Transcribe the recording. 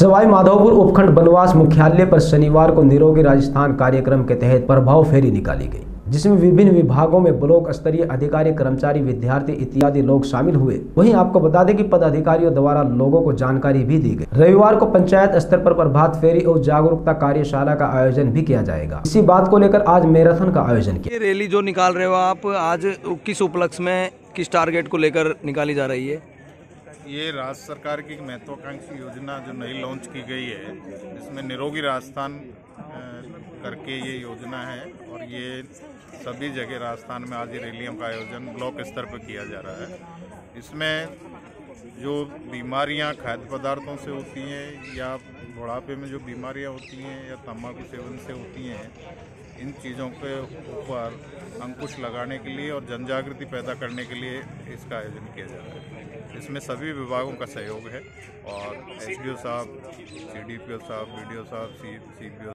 सवाई माधोपुर उपखंड बनवास मुख्यालय पर शनिवार को निरोगी राजस्थान कार्यक्रम के तहत प्रभाव फेरी निकाली गई, जिसमें विभिन्न विभागों में ब्लॉक स्तरीय अधिकारी, कर्मचारी, विद्यार्थी इत्यादि लोग शामिल हुए। वहीं आपको बता दें कि पदाधिकारियों द्वारा लोगों को जानकारी भी दी गई। रविवार को पंचायत स्तर पर प्रभात फेरी और जागरूकता कार्यशाला का आयोजन भी किया जाएगा। इसी बात को लेकर आज मैराथन का आयोजन किया। रैली जो निकाल रहे हो आप, आज किस उपलक्ष्य में, किस टारगेट को लेकर निकाली जा रही है? ये राज्य सरकार की एक महत्वाकांक्षी योजना जो नई लॉन्च की गई है, इसमें निरोगी राजस्थान करके ये योजना है और ये सभी जगह राजस्थान में आज ये रैलियों का आयोजन ब्लॉक स्तर पर किया जा रहा है। इसमें जो बीमारियाँ खाद्य पदार्थों से होती हैं या बुढ़ापे में जो बीमारियाँ होती हैं या तम्बाकू सेवन से होती हैं इन चीज़ों के ऊपर अंकुश लगाने के लिए और जन जागृति पैदा करने के लिए इसका आयोजन किया जा रहा है। इसमें सभी विभागों का सहयोग है और एस साहब, सीडीपीओ साहब बी साहब, सी सी